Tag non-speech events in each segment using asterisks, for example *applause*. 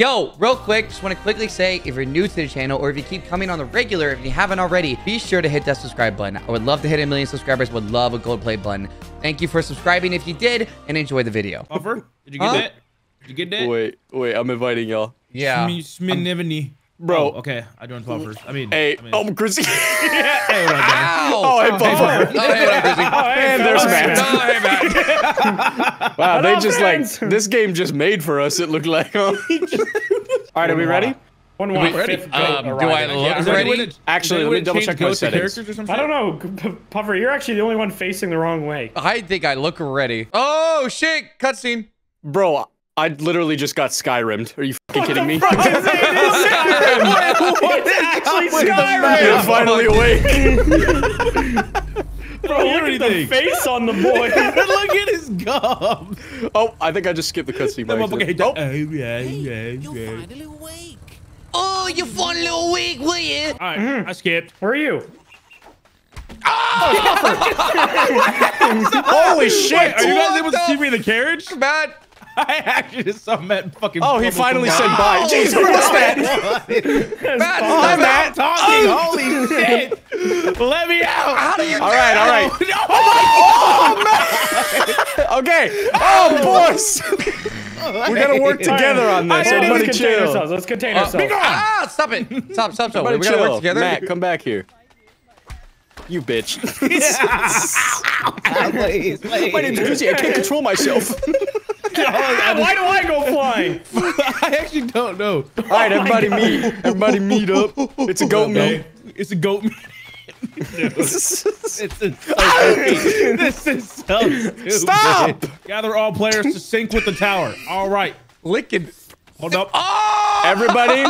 Yo, real quick, just want to quickly say if you're new to the channel or if you keep coming on the regular, if you haven't already, be sure to hit that subscribe button. I would love to hit a million subscribers, would love a gold play button. Thank you for subscribing if you did, and enjoy the video. Puffer, did you get Huh? that? Did you get that? Wait, wait, I'm inviting y'all. Yeah. Sminivany. Bro. Oh, okay. I joined puffers. I mean, Hey, I mean, oh, Chrissy. *laughs* hey, what up. Ow! oh, hey, Buffer. Oh, hey, what up, Chrissy? And there's Matt. Oh, hey, Matt. *laughs* Wow, they just friends. like *laughs* this game just made for us. It looked like. Huh? All right, are we ready? One one Ready? Um, do. I look I'm Is there any ready? Actually, is there let me double change check my settings. characters or some I don't know, Puffer. You're actually the only one facing the wrong way. I think I look ready. Oh, shit. Cutscene. Bro, I literally just got Skyrimmed. Are you fucking kidding me? *laughs* What is it? It's actually You're Skyrim. finally awake. Bro, look at the *laughs* face on the boy. *laughs* Look at his gum. Oh, I think I just skipped the cutscene. by That motherfucker hit accident. Oh, Oh, yeah, yeah, yeah. finally awake. Oh, you fun little weak, will you? All right, I skipped. Where are you? holy shit! Are you guys able to see me in the carriage? Matt. I actually just saw Matt fucking. Oh, he finally said bye. Jesus, what's that? *laughs* Matt, Hi, Matt. Talking, holy shit! Let me out! How do you All right, all right. Oh my *laughs* Okay. Oh, boys. we gotta work together on this. Everybody let's contain chill. ourselves. Let's contain Uh, ourselves. Ah, stop it. Stop, stop, stop. Everybody we gotta chill. work together. Matt, come back here. You bitch. *laughs* *laughs* Please, *laughs* please. My name's Juicy. I can't control myself. Ah, *laughs* Why do I go flying? I actually don't know. All right, everybody meet. Everybody meet up. It's a goat meet. It's a goat meat. this is so stupid. This is so stupid. Stop! Gather all players to sync with the tower. All right. Licking. Hold up. Oh! Everybody,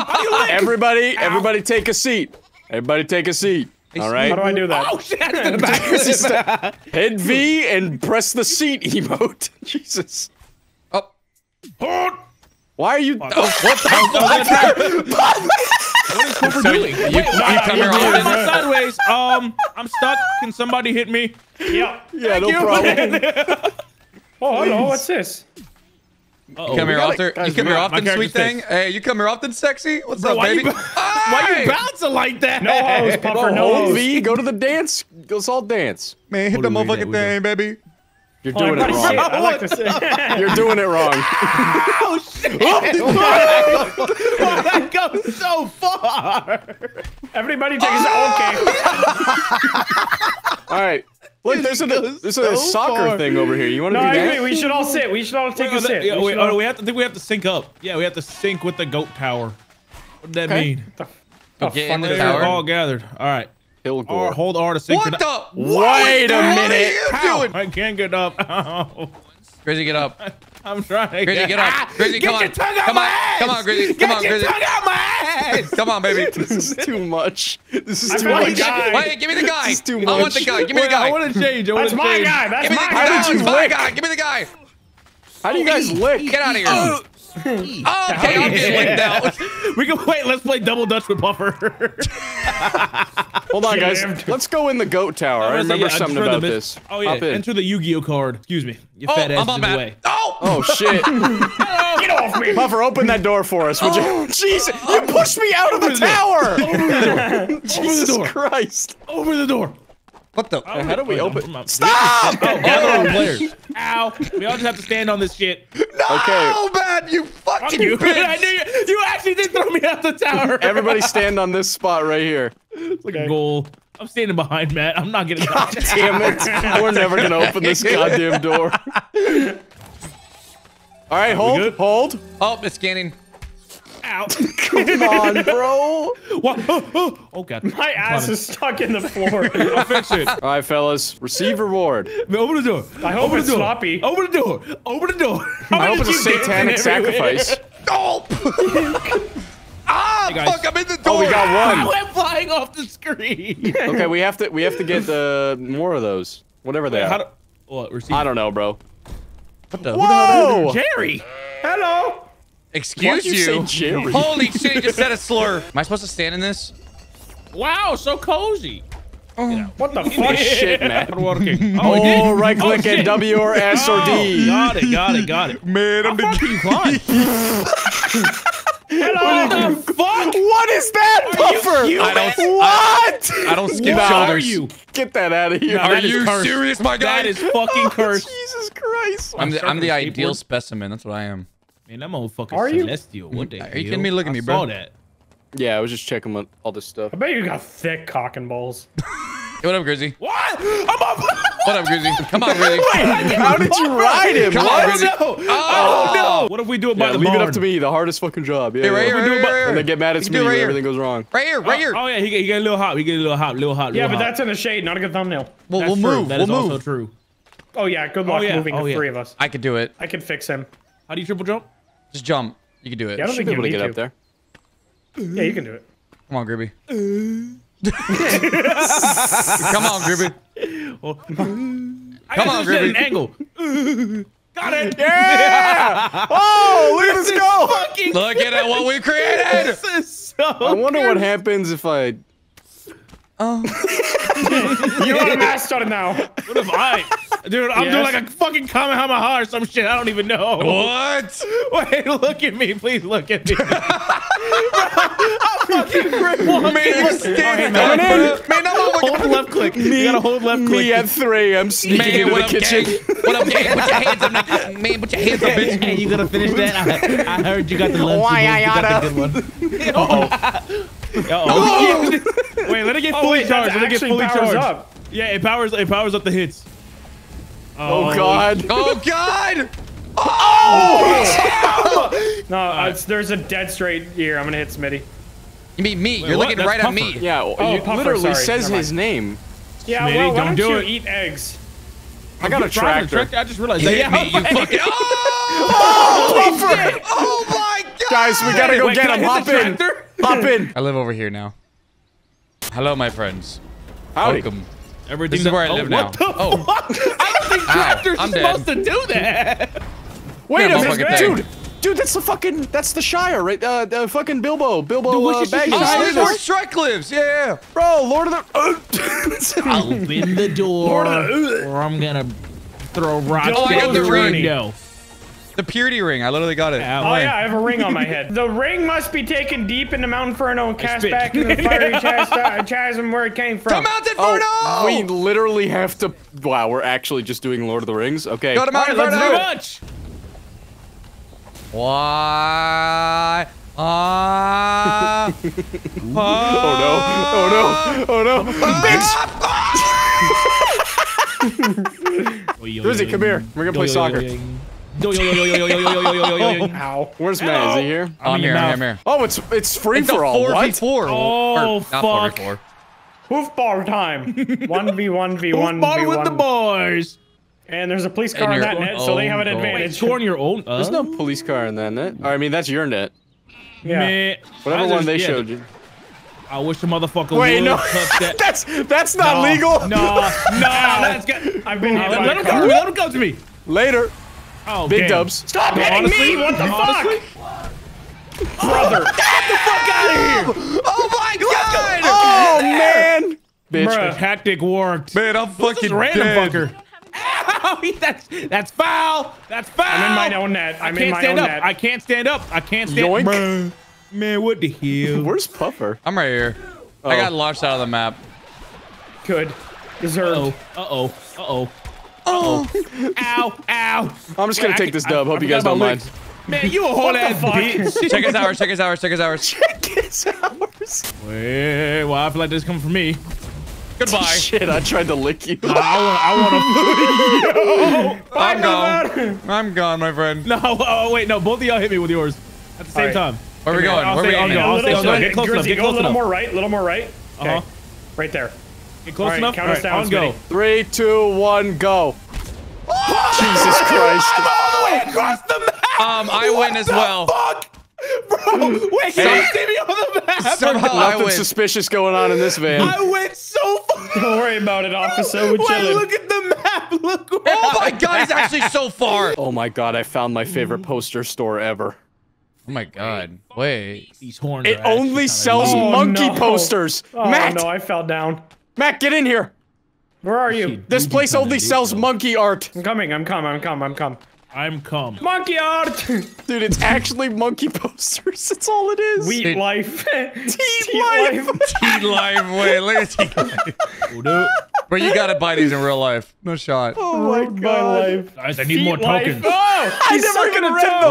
everybody, everybody take a seat. Everybody take a seat. All How do. I do that? Oh shit! I did it back. *laughs* Hit *laughs* V and press the seat emote. *laughs* Jesus. Oh. Hold. Why are you? What the What is Cooper So you, doing? you, you come here I'm sideways. Um, I'm stuck. Can somebody hit me? Yeah. Yeah, no problem. Oh, hello. What's this? Uh-oh. Come here often. guys, You come here often, sweet character's thing. Hey, you come here often, sexy. What's Bro, up, why baby? you, why you bouncing like that? No hose, Puffer. No Hold hose. V. Go to the dance. Let's all dance. Man, hit What the do we do? motherfucking We do. thing, baby. You're Oh, doing it wrong. sit. I like to sit. *laughs* You're doing it wrong. *laughs* Oh shit! Oh, why that goes so far? Everybody take a oh, Okay. All right. Look, there's a there's a so soccer far. thing over here. You want to No, do I that? agree. We should all sit. We should all take a sit. yeah, We wait, oh, all- we have to think we have to sync up. Yeah, we have to sync with the goat tower. What does that Okay. mean? Oh, Get in the it. tower. We're all gathered. All right. R, hold R to sync. What the? Wait a What minute. are you doing? I can't get up. *laughs* Oh. Ow. Grizzy, get up. *laughs* I'm trying. Grizzy, get up. Ah, Grizzy, get come your on. tongue out Come my on. ass. Come on, Grizzy. Get Come on, your tongue out my ass. Come on, baby. *laughs* This is too much. This is I too much. God. Wait, give me the guy. This is too I want the guy. Give me the Wait, I want to change. I want That's to my change. guy. That's my guy. guy. did you It's my lick? guy. Give me the guy. How do you guys lick? Get out of here. Oh, *laughs* okay, I'm getting licked out. *laughs* We can wait. Let's play double dutch with Puffer. Hold on, guys. Jammed. Let's go in the goat tower. Oh, I remember Yeah, something for about this. Oh yeah, enter the Yu-Gi-Oh card. Excuse me. You Oh, fat ass I'm on is in way. Oh, Oh shit! *laughs* Get off me. Puffer, open that door for us, would you? Oh. Jeez, you pushed me out of the tower! Jesus door. Christ! Over the door. What the? Oh, how do we Wait, open? I'm- I'm- Stop! Oh, gather all players. Ow. We all just have to stand on this shit. No, Okay, Oh, man, you fucking You, *laughs* I knew you. You actually did throw me out the tower. everybody stand on this spot right here. It's like a goal. I'm standing behind Matt. I'm not getting God damn *laughs* it! We're never gonna open this *laughs* goddamn door. All right, hold, good? hold. Oh, it's scanning. out. Come on, bro. What? Oh, oh, oh god. My ass is stuck in the floor. *laughs* I'll fix it. All right, fellas, receive reward. *laughs* Open the door. I hope Open it's the door. sloppy. Open the door. Open the door. I hope it's a satanic sacrifice. Oh. *laughs* ah, guys. fuck, I'm in the door. Oh, we got I one. went flying off the screen. Okay, we have to we have to get uh, more of those. Whatever they How are. do? What? Receive. I don't know, bro. What the? Whoa! Jerry. Hello. Excuse Why'd you say Holy *laughs* shit, he just said a slur. Am I supposed to stand in this? Wow, so cozy. Oh. What the Oh *laughs* fuck? shit, man. Working. *laughs* Oh. Oh, right click Oh, at. W or S or Oh, D. got it. Got it. Got it. Man, How far can you climb? Hello. What the fuck? What is that, Puffer? I don't- What? I don't skip What are shoulders. you? Get that out of here. No, you cursed. serious, my guy? That is fucking oh, cursed. Jesus Christ. I'm the, I'm the ideal specimen. That's what I am. Man, that motherfucker Are you? celestial. What the Are you hell? kidding me? Look at I me, bro. saw that. Yeah, I was just checking on all this stuff. I bet you got thick cock and balls. *laughs* Hey, what up, Grizzy? What? I'm up. *laughs* What up, Grizzy? *laughs* Come on, Grizzy. How did you ride him? Come What? on, I Grizzy. don't know. I. What if we do it by Yeah, the leave barn? it up to me. The hardest fucking job. Yeah, Hey, right yeah. here, right do here, right here. And they get mad at me do it when here. everything goes wrong. Right here, right oh, here. Oh yeah, he, get- he get a little hop. He get a little hop, little hop. Yeah, little but hop. that's in the shade, not a good thumbnail. Well, That's we'll true. move. That We'll is also move. true. Oh yeah, good oh, luck yeah. moving Oh, the yeah. three of us. I could do it. I can fix him. How do you triple jump? Just jump. You can do it. Yeah, I don't Should think be you able to need get to. up there. Yeah, you can do it. Come on, Gribby. *laughs* Come on, Gribby. I Come on, this Gribby. an angle. Got it. Yeah! *laughs* Oh, look at us go! Fucking Look at what we *laughs* created. this is so I wonder what happens if I. Oh. You want a mask on it now. What if I, dude? I'm doing like a fucking Kamehameha or some shit. I don't even know. What? *laughs* Wait, look at me, please look at me. *laughs* Bro, I'm fucking *laughs* great walking. Man, you're standing man, up. Man, I'm over. Hold left click. you gotta hold left click. Me at three. I'm sneaking Man, into the kitchen. gang? What up, gang? Put your hands up, now. man. Put your hands up, bitch. Hey, you gonna finish that? I, I heard you got the lunch. Why, you got Ayana? the good one. Uh-oh. Wait, let it get Oh fully wait, charged. Let it get fully charged. up. Yeah, it powers. It powers up the hits. Oh, oh, God. *laughs* Oh God! Oh! no, uh, it's, there's a dead straight here. I'm gonna hit Smitty. You mean me? You're what? looking That's right at me. Yeah, Oh, you Puffer, literally sorry. says his name. Yeah, Smitty, well, why don't don't, do you it. eat eggs? I got a You're driving tractor. I just realized. You that. hit me. You Yeah, fucking. Oh! *laughs* Oh my God! Guys, we gotta go Wait, get can I him. hit Hop the in. tractor? Hop in. *laughs* I live over here now. Hello, my friends. Howdy. Welcome. Everything This is where I oh, live what now. The Oh. Fuck? I don't think Ow, tractors I'm are dead. supposed to do that. Wait Yeah, a motherfucker minute, thing. dude. Dude, that's the fucking, that's the Shire, right? Uh, the fucking Bilbo, Bilbo Dude, uh, what's Baggins. Oh, Look this at is where this. Shrek lives. Yeah, yeah. Bro, Lord of the. *laughs* Open the door, or I'm gonna throw rocks Oh, I out got the the ring. window. The purity ring. I literally got it. Ow. Oh yeah, I have a ring on my head. *laughs* The ring must be taken deep into Mount Inferno and cast back into the fiery *laughs* chas- uh, chasm where it came To from. Mount Inferno! Oh, we literally have to. Wow, we're actually just doing Lord of the Rings. Okay. Go to Mount All right, let's Inferno! do it. Much. Why? Ah. *laughs* Oh no! Oh no! Oh no! Bitch! Drizzy, come here. We're gonna play soccer. Ow. Where's Matt? Is he here? Here, I'm here, I'm here. Oh, it's it's free for all. What? 4v4. Oh, Or, fuck. 4v4. Hoofball time. 1v1v1v1. Ball with the boys. And there's a police car in that net, so they have an advantage. Scoring your own. Uh, There's no police car in that net. I mean, that's your net. Yeah. Whatever one they showed you. I wish the motherfucker Wait, would no. that. that's that's not No, legal. No, no, that's good. I've been hit Let, let him come. Let him come to me. Later. Oh, Big damn. dubs. Stop hitting Honestly, me! What the honestly, fuck? Brother. fuck out of here. Oh my god! Oh man. Bitch. Bruh. Tactic worked. Man, I'm This fucking is random dead. fucker. *laughs* Ow, that's that's foul. That's foul. I'm in my own net. I'm I can't my stand own up. net. I can't stand up. I can't stand. up. Bruh. Man, what the hell? *laughs* Where's Puffer? I'm right here. I Oh. got launched out of the map. Good. Deserved. Uh oh. Uh oh. Uh oh. *laughs* Ow. Ow. I'm just gonna I take can- this dub. I Hope you guys don't mind. Man, you a whole ass bitch. *laughs* Check his hours, check his hours, check his hours. It's ours. Wait, well, I feel like this is coming from me. Goodbye. *laughs* Shit, I tried to lick you. I want. I want to. I'm gone. I'm gone, my friend. No. Oh wait. No. Both of y'all hit me with yours at the same right. time. Where we going? I'll Where we say- go. a I'll little, stay on so- Get close enough, get go close a little more right, a little more right. Okay. Uh-huh. Right there. Get close All right, enough. count All us right, down, I'll go. Three, two, one, go. Jesus *laughs* Christ. I'm All the way across the map. Um, I win as well. Fuck, bro. Wait, can you see me on the map? Somehow I Nothing win. suspicious going on in this van. I went so far. Don't worry about it, officer. We're Wait, chilling. look at the map. *laughs* Look where Oh my I'm god, he's actually so far. *laughs* Oh my god, I found my favorite poster store ever. Oh my god. Wait. These horns. It only sells neat. Oh, monkey no. posters. Oh Matt, no, I fell down. Matt, get in here. Where are you? This place only sells though. monkey art. I'm coming. I'm coming. I'm coming. I'm coming. I'm cum. Monkey art. *laughs* Dude, it's actually monkey posters. It's all it is. Wheat Dude. life. *laughs* Teeth life. *laughs* Tea life. Wait, look at tea life. Hold up. But you gotta buy these in real life. No shot. Oh my Road my god. life. Guys, I need Feet more life. tokens. Oh, I he's never sucking could have a read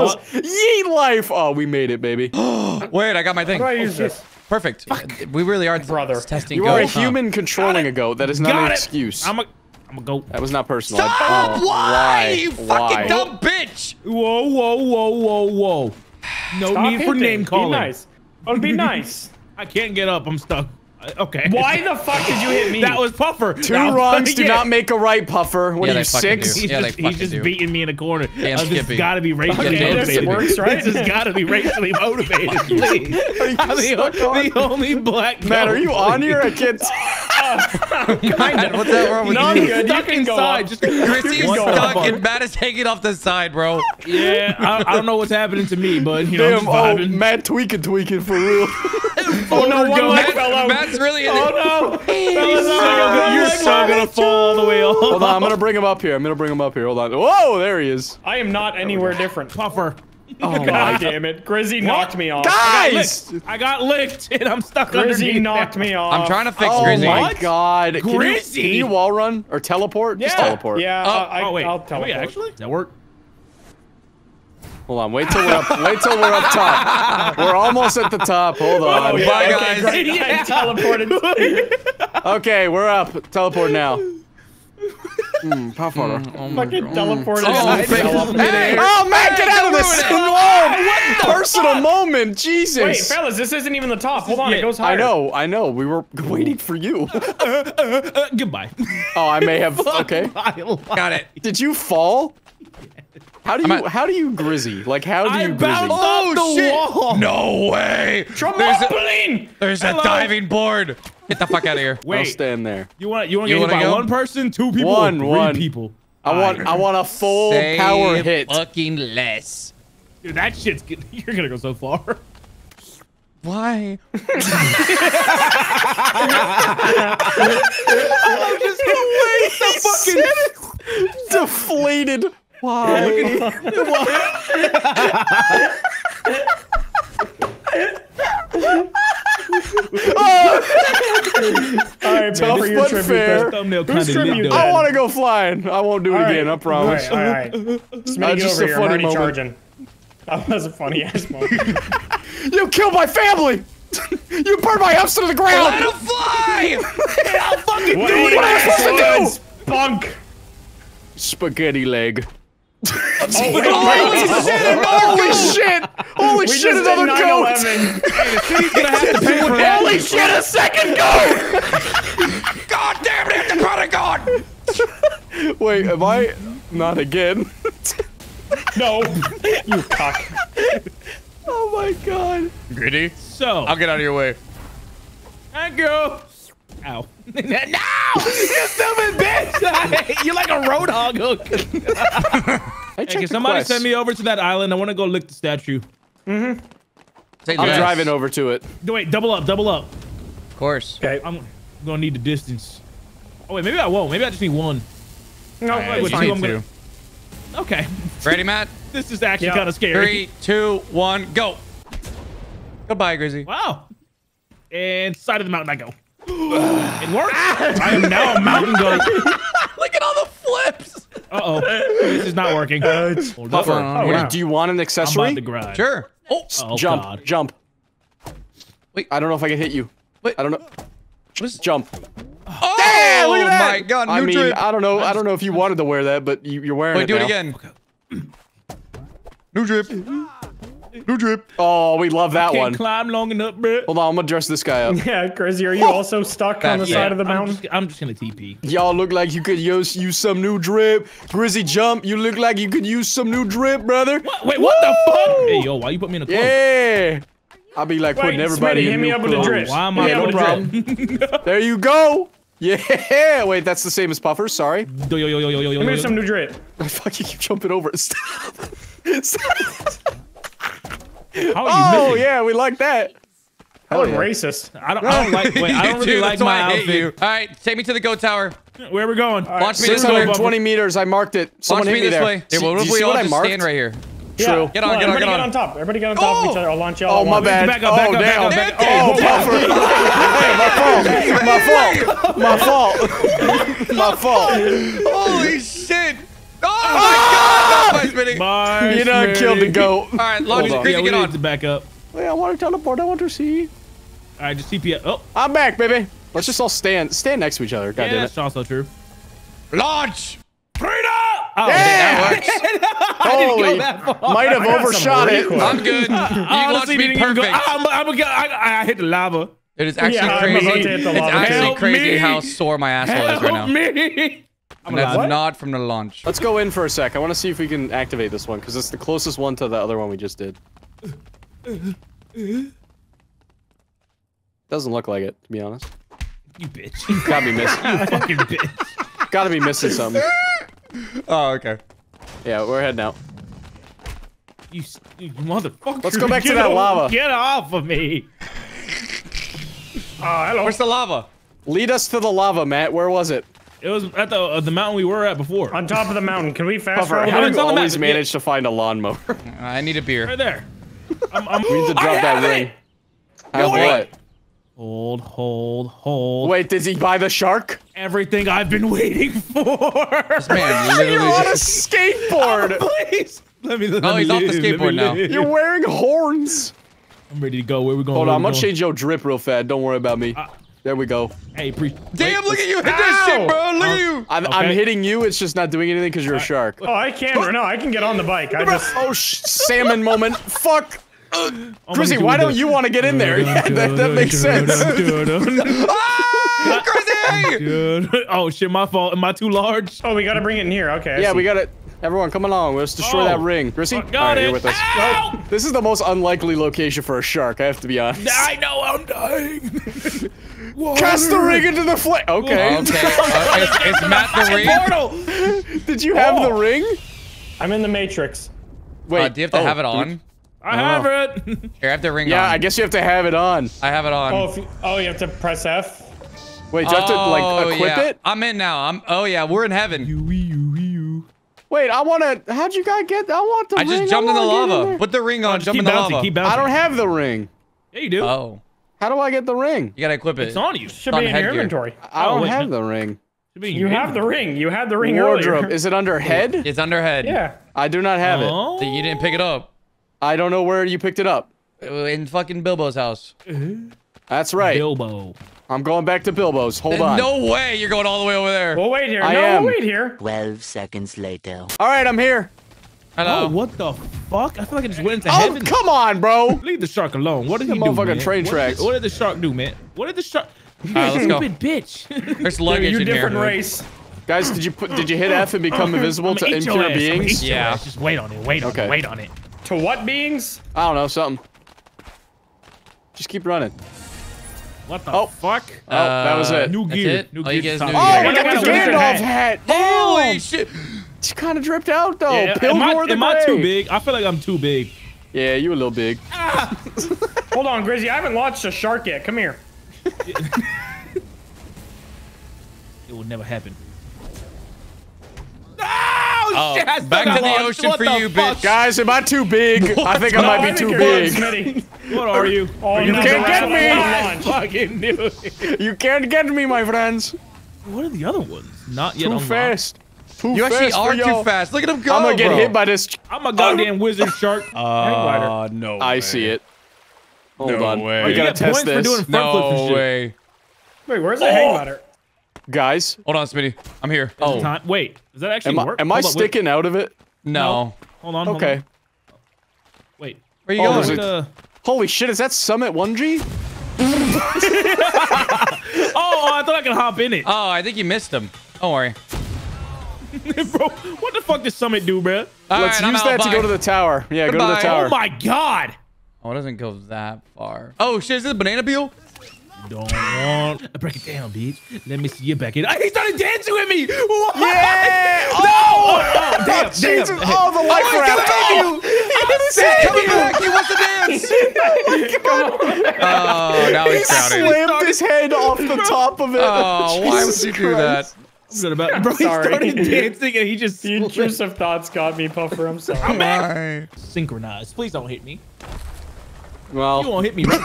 those. Yeet life. Oh, we made it, baby. *gasps* Wait, I got my thing. How do I use this? Perfect. We really are Brother. testing You are a goats, huh? human controlling a goat. That is not Got an it. excuse. I'm a, I'm a go. That was not personal. Stop! Oh, Why? You fucking Why? dumb bitch! Whoa, whoa, whoa, whoa, whoa. No Stop need for name calling. Be nice. Oh, be *laughs* nice. I can't get up. I'm stuck. Uh, Okay. Why the fuck did you hit me? *laughs* That was Puffer. Two That was- wrongs do yeah. not make a right, Puffer. What Yeah, are they you, six? He's Yeah, they just, he's just do. beating me in a corner. Damn, uh, this has got to be racially Okay, this motivated. works, right? This has got to be racially *laughs* motivated. Please. I'm the, the only black. Matt, are you on here? I can't. *laughs* Matt, what's that wrong with No, I'm you? good. You Stuck can inside. up. Just Chrissy's What the stuck and Matt is hanging off the side, bro. Yeah, I, I don't know what's happening to me, but you know, I'm Damn, just oh. Matt tweaking, tweaking for real. Oh no, one leg Matt, fell out. Matt's really in Oh it. no. *laughs* Fellas, so good. you're Like, so why gonna fall all the way off. Hold on, I'm gonna bring him up here. I'm gonna bring him up here. Hold on. Whoa, there he is. I am not anywhere different. Puffer. *laughs* Oh my God damn it. Grizzy knocked me off. Guys! I got licked *laughs* and I'm stuck Grizzy knocked me off. I'm trying to fix Oh Grizzy. my god. Can you, Grizzy? can you wall run or teleport? Just Yeah. teleport. Yeah, Oh, I, oh wait, I'll Wait, actually, does that work? Hold on. Wait till we're up. Wait till we're up top. We're almost at the top. Hold on. Oh, yeah, Bye, okay, guys. great. Yeah. I teleported. Okay, we're up. Teleport now. Mm, Puffer. Fucking teleported. Oh, and I fix- fell. Hey! Oh, Matt, get out of this! ruin it. Whoa, what personal moment, Jesus! Wait, fellas, this isn't even the top. Hold on, Yeah, it goes higher. I know, I know. We were *laughs* waiting for you. *laughs* Uh, goodbye. Oh, I may have. *laughs* Okay. Got it. Did you fall? How do you? at- How do you grizzy? Like how do I you grizzy? off oh, the shit. wall. No way. There's a, there's a diving board. Get the fuck out of here. I'll Wait, stand there. you want you want You to get hit wanna by go? one person, two people, One, or three one. people? I want. I want a full Say power hit. fucking less. Dude, that shit's good. *laughs* You're gonna go so far. Why? *laughs* *laughs* I'm Just the way he said it. Deflated. Why? Why? *laughs* All right, Tough man, for your but tribute. fair. then. Thumbnail Whose tribute? I want to go flying. I won't do it All right. again. I promise. All right, all right. *laughs* Smitty, Uh, get just over a here. I'm funny already moment. charging. That was a funny ass moment. *laughs* You killed my family. you burned my house to the ground. Let ground. him fly! I'll fucking What do are what you I'm supposed to do. Spunk! Spaghetti leg. Oh, *laughs* Holy shit! Holy We shit! Another goat! 9/11. *laughs* gonna have to pay for that. Holy shit! A second goat! *laughs* God damn it, the Pentagon! Wait, am I? Not again. No, you cock. oh my god. Gritty, So, I'll get out of your way. thank you. Ow. *laughs* no! You stupid bitch! *laughs* You're like a roadhog hook. Hey, can somebody quest. send me over to that island? I want to go lick the statue. Mm-hmm. Say I'm yes. driving over to it. Wait, double up, double up. Of course. Okay. I'm gonna need the distance. Oh wait, maybe I won't. Maybe I just need one. No, Alright, with you two, I'm gonna- Okay. Ready, Matt? *laughs* This is actually Yeah. kind of scary. Three, two, one, go. Goodbye, Grizzy. Wow. And side of the mountain I go. It works. I am now a mountain goat. *laughs* Look at all the flips. Uh oh. This is not working. Hold up. Puffer, Oh, what- wow. do you want an I'm accessory? to grind. Sure. Oh, Oh, jump, God. jump. Wait. I don't know if I can hit you. Wait. I don't know. what is? Jump. Oh, Yeah, look at that. my God! I mean, drip. I don't know. I don't know if you wanted to wear that, but you, you're wearing Wait, it do it now. again. New drip. *clears throat* New drip. Oh, we love that Can't one. climb long enough, bro. Hold on, I'm gonna dress this guy up. Yeah, Grizzy, are you also stuck on the Yeah, side of the I'm mountain? just, I'm just gonna TP. Y'all look like you could use use some new drip. Grizzy jump. You look like you could use some new drip, brother. Wait, what the fuck? Hey, yo, why you put me in a cloak? Yeah. I'll be like Wait, putting everybody Smitty, in hit new up with a clothes. drip. Why am I Yeah, no with a drip. problem. *laughs* There you go. Yeah. Wait, that's the same as Puffer. Sorry. Yo, yo, yo, yo, yo, yo, Give me yo. some new drip. *laughs* Fuck, you keep jumping over. *laughs* Stop. Stop. How are you Oh missing? yeah, we like that. Oh, yeah. racist. I don't, I don't *laughs* like. Wait, I don't really do, like my I outfit. you. All right, take me to the goat tower. Where we going? Launch me this way. 620 meters. I marked it. Someone Launch hit me me this there. way. See- Yeah, do you we see all what I just marked? stand right here? True. Get Yeah. on, get on, everybody get get on. on top. Everybody get on top of oh. each other. I'll launch y'all. Oh, my bad. Back up, oh, back up, back damn. up, back up. Oh, Puffer. *laughs* My fault. My fault. My fault. Holy shit! Oh my ah! god! That's my spinning. Bye, You done killed the goat. right, launch. Hold on. Yeah, we get need on. to back up. Wait, I want to teleport. I want to see. All right, just TP. Oh, I'm back, baby. Let's just all stand stand next to each other. God yeah, damn that's also true. Launch! Oh, Yeah! That *laughs* works. Holy, that far. might have I got some overshot it. I'm good. *laughs* You launched Honestly, me didn't go. perfect. I'm, I'm, I'm, I, I hit the lava. It is actually Yeah, crazy. to hit the It's actually Help crazy me. how sore my asshole is right now. Help me! And that's alive. not from the launch. Let's go in for a sec. I want to see if we can activate this one because it's the closest one to the other one we just did. Doesn't look like it, to be honest. You bitch. Gotta be missing. *laughs* Fucking bitch. gotta be missing something. *laughs* Oh, okay. Yeah, we're heading out. You, you motherfucker. Let's go back to that off- lava. Get off of me. Oh, *laughs* hello. Where's the lava? Lead us to the lava, Matt. Where was it? It was at the uh, the mountain we were at before. On top of the mountain. Can we fast Puffer, travel? how do you on map. always Yeah. manage to find a lawnmower? *laughs* I need a beer. Right there. *laughs* I'm, I'm, we need to drop I that have ring. it! Have Wait. what? Hold, hold, hold. Wait, did he buy the shark? Everything I've been waiting *laughs* for. This man literally You're on a just... skateboard. Please. Let me. Let Oh, me he's off the live, let me skateboard now. live. You're wearing horns. I'm ready to go. Where we going? Hold on, I'm we gonna change your drip real fast. Don't worry about me. There we go. Hey, pre. Damn, wait, look at you hit that shit, bro. Look at you. I'm, I'm hitting you. It's just not doing anything because you're a shark. Oh, I can't. No, I can get on the bike. I just. Oh, sh- salmon moment. Fuck. Oh, Chrissy, why do don't you want to get in there? Yeah, that, that makes sense. *laughs* Ah, crazy! *laughs* oh shit, my fault. Am I too large? Oh, we gotta bring it in here. Okay. Yeah, we got it. Everyone, come along. Let's destroy Oh. that ring. Chrissy, I got All right, it. you're with us. Ow! This is the most unlikely location for a shark. I have to be honest. *laughs* I know I'm dying. Cast the ring into the flame. Okay. Okay, uh, is, is Matt the ring? Portal. Did you have the Oh. ring? I'm in the Matrix. Wait. Uh, do you have to oh, have it on? I have oh. it. Here, I have the ring Yeah, on. I guess you have to have it on. I have it on. Oh, if you, oh, you have to press F. Wait, do you have to like Oh, equip yeah. it? I'm in now. I'm. Oh yeah, we're in heaven. Wait, I want to. How'd you guys get? I want the I ring. just jumped in the lava. there. Put the ring on. Just Jump keep in the bouncing. lava. Keep bouncing. I don't have the ring. Yeah, you do. Oh, How do I get the ring? you gotta equip it. It's on you. Should on be in your inventory. I Oh, don't wait, have no. the ring. Should be in You have the ring. You had the ring Wardrobe. earlier. Is it under head? It's under head. yeah. I do not have it. Oh. You didn't pick it up. I don't know where you picked it up. Uh, in fucking Bilbo's house. Uh-huh. That's right. Bilbo. I'm going back to Bilbo's. Hold on. No way you're going all the way over there. We'll wait here. I no, am. we'll wait here. 12 seconds later. All right, I'm here. Hello. Oh, what the fuck? I feel like I just went into Oh, heaven. come on, bro. Leave the shark alone. What did The he do, motherfucking man? train what tracks. Did, what did the shark do, man? What did the shark? You right, let's go. stupid bitch. There's *laughs* luggage You're in here. different race. Guys, did you put? Did you hit F and become *laughs* invisible to I'ma impure ass. I'ma beings? Yeah. Just wait on it. Wait on Okay. it. Wait on it. To what beings? I don't know, something. Just keep running. What the Oh. fuck? Oh, that was Uh, it. New gear. it? New Oh, you gear. guys top. Oh, Yeah. we got Yeah. the Gandalf hat. Holy shit. It's kind of dripped out though. Yeah, Pilgor am I, the am I too big? I feel like I'm too big. Yeah, you a little big. Ah. Hold on, Grizzy. I haven't launched a shark yet. Come here. *laughs* It will never happen. Oh, shit, I back to the launched. ocean What for the you, fuck? bitch. Guys, am I too big? *laughs* I think I might be too big. *laughs* What are you? Oh, you can't get me. fucking knew it. You can't get me, my friends. What are the other ones? Not yet Too unlocked. fast. Too You actually are too fast. Look at him go. I'm gonna get bro. hit by this. I'm a goddamn wizard shark. *laughs* Uh, no. I see it. Hold No on. way. We You gotta test points for doing front flips and No shit. way. Wait, where's the hang ladder? Guys, Hold on, Smitty. I'm here. Oh. Time. Wait, does that actually am I, work? am I Hold on, wait. sticking out of it? no. Hold on. Hold Okay. on. Wait. Where you Oh, going? there's What a- the- uh, Holy shit, is that Summit1g? *laughs* *laughs* Oh, oh, I thought I could hop in it. Oh, I think you missed him. Don't worry. *laughs* bro, what the fuck does Summit do, bro? All Let's right, I'm use out. that to Bye. go to the tower. Yeah, go to the tower. Oh my god. Oh, it doesn't go that far. Oh shit, is this a banana peel? Don't want. *laughs* Break it down, bitch. Let me see you back in. Ah, he started dancing with me. What? Yeah! No! Oh, oh, oh damn, damn. Jesus! Oh, the life he's raft! coming Oh, Coming back, he wants to dance. *laughs* oh, now he's He drowning. slammed his head off the top of it. Oh, why would Jesus you do that? Christ. Good about bro. He started dancing and he just The intrusive thoughts got me, Puffer. I'm sorry. Bye. synchronized. Please don't hit me. You won't hit me. bro. *laughs*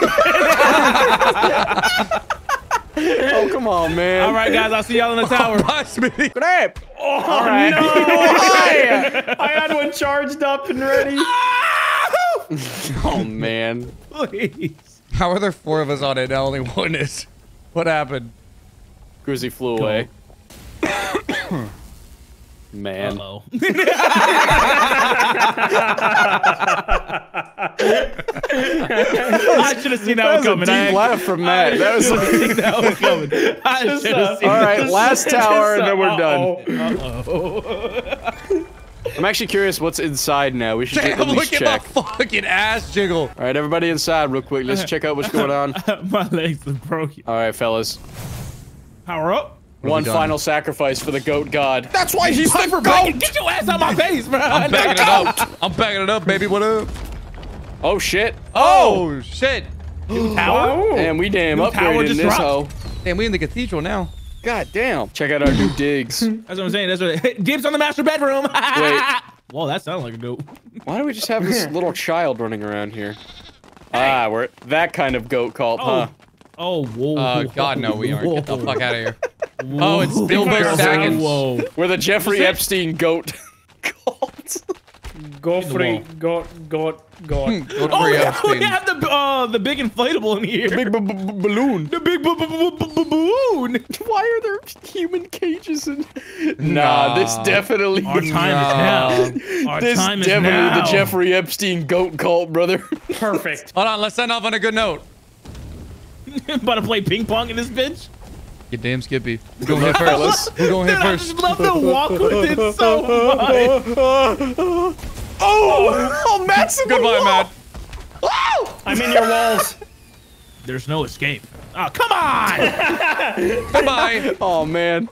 oh come on, man. All right, guys. I'll see y'all in the oh, tower. Bye, Smitty. Grab. Oh, All right. no! *laughs* Why? I had one charged up and ready. Ah! *laughs* oh man. Please. How are there four of us on it and only one is? What happened? Grizzy flew away. Man. Uh-oh. *laughs* I should have seen that, That one was a coming. deep I laugh from Matt. That was. should have seen that one coming. *laughs* I should have uh, seen All right, last tower, and then we're Uh-oh. done. I'm actually curious what's inside now. We should Damn, at least look check. at my fucking ass jiggle. All right, everybody inside, real quick. Let's check out what's going on. *laughs* My legs are broken. All right, fellas. Power up. One final sacrifice for the goat god. That's why he's Puffer, bacon, Get your ass out my *laughs* face, bro. I'm backing it up. I'm backing it up, baby. What up? Oh shit! Oh, shit. Tower. And we damn New upgraded in this hoe. Damn, we in the cathedral now. God damn! Check out our new digs. *laughs* That's what I'm saying. That's what. it, *laughs* Dibs on the master bedroom. Wait. Whoa, that sounds like a goat. Why do we just have this little child running around here? Ah, we're that kind of goat cult, huh? Oh, whoa. Uh, God, no, we aren't. Get the fuck out of here. Whoa. Oh, it's Bilbo Whoa. Saggins. Whoa. We're the Jeffrey Is? Epstein goat *laughs* cult. Go the free. wall. Go, go, go. Go Oh, yeah, Epstein. we have the uh, the big inflatable in here. The Big b- b- b- balloon. the big b- b- b- b- balloon. *laughs* Why are there human cages in? Nah, this definitely. Our time is now. *laughs* Our this time is definitely now. the Jeffrey Epstein goat cult, brother. Perfect. Hold on, let's send off on a good note. *laughs* About to play ping pong in this bitch. Get damn Skippy. We're going hit first. fellas. *laughs* We're going hit Dude, I first. just love to walk with it so *laughs* much. Oh, oh, Matt's in the Goodbye, wall. Matt. I'm in your walls. There's no escape. Oh, come on! Goodbye. Oh man.